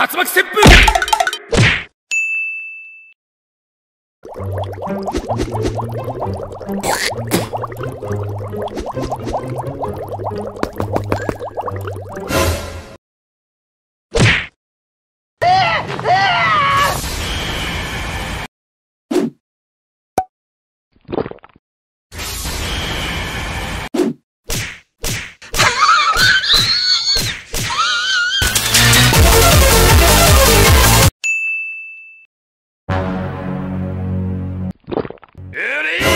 竜巻旋風。It is!